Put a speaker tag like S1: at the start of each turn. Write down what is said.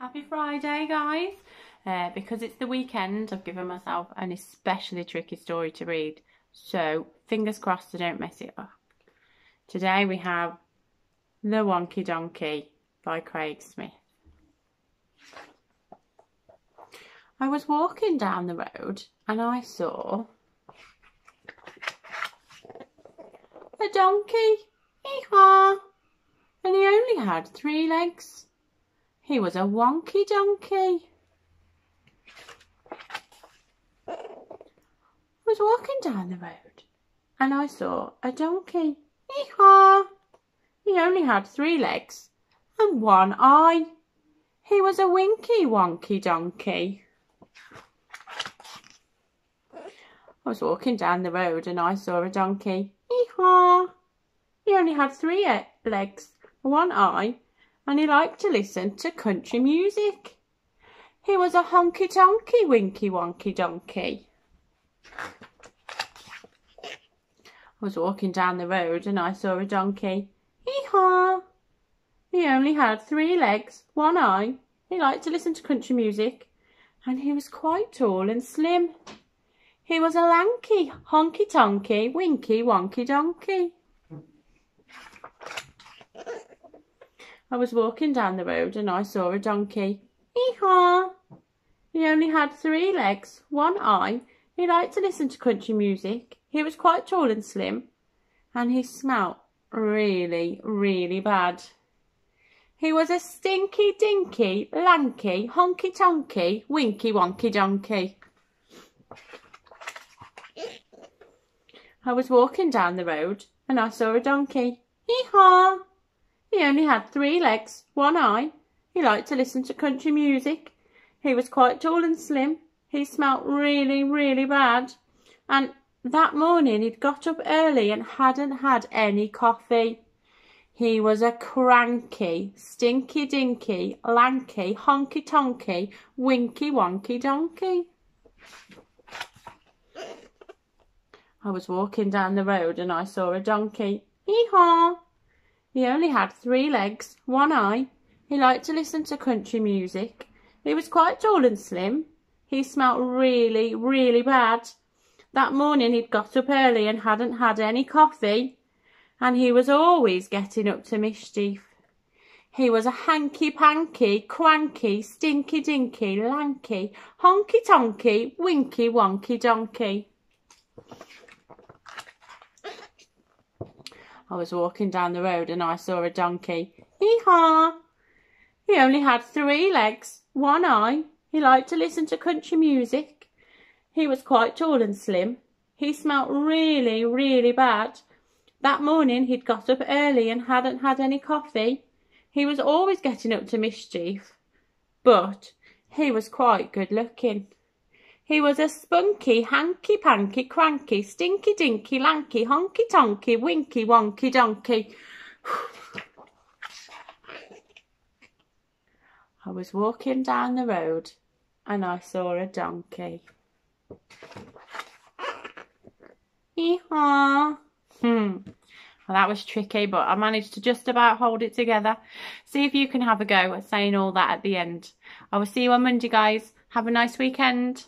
S1: Happy Friday, guys. Uh, because it's the weekend, I've given myself an especially tricky story to read. So, fingers crossed I don't mess it up. Today we have The Wonky Donkey by Craig Smith. I was walking down the road and I saw a donkey. Hee-haw! And he only had three legs. He was a wonky donkey. I was walking down the road and I saw a donkey. Hee-haw! He only had three legs and one eye. He was a winky wonky donkey. I was walking down the road and I saw a donkey. Hee-haw! He only had three legs, one eye, and he liked to listen to country music. He was a honky tonky winky wonky donkey. I was walking down the road and I saw a donkey. Hee-haw! He only had three legs, one eye. He liked to listen to country music and he was quite tall and slim. He was a lanky, honky tonky, winky wonky donkey. I was walking down the road and I saw a donkey. Hee-haw! He only had three legs, one eye. He liked to listen to country music. He was quite tall and slim. And he smelt really, really bad. He was a stinky, dinky, lanky, honky tonky, winky wonky donkey. I was walking down the road and I saw a donkey. Hee-haw! He only had three legs, one eye. He liked to listen to country music. He was quite tall and slim. He smelt really, really bad. And that morning he'd got up early and hadn't had any coffee. He was a cranky, stinky dinky, lanky, honky tonky, winky wonky donkey. I was walking down the road and I saw a donkey. Hee-haw! He only had three legs, one eye. He liked to listen to country music. He was quite tall and slim. He smelt really, really bad. That morning he'd got up early and hadn't had any coffee. And he was always getting up to mischief. He was a hanky-panky, cranky, stinky-dinky, lanky, honky-tonky, winky-wonky I was walking down the road and I saw a donkey. Hee-haw! He only had three legs, one eye. He liked to listen to country music. He was quite tall and slim. He smelt really, really bad. That morning he'd got up early and hadn't had any coffee. He was always getting up to mischief. But he was quite good looking. He was a spunky, hanky-panky, cranky, stinky-dinky, lanky, honky-tonky, winky-wonky donkey. I was walking down the road and I saw a donkey. Hee-haw. Hmm. Well, that was tricky, but I managed to just about hold it together. See if you can have a go at saying all that at the end. I will see you on Monday, guys. Have a nice weekend.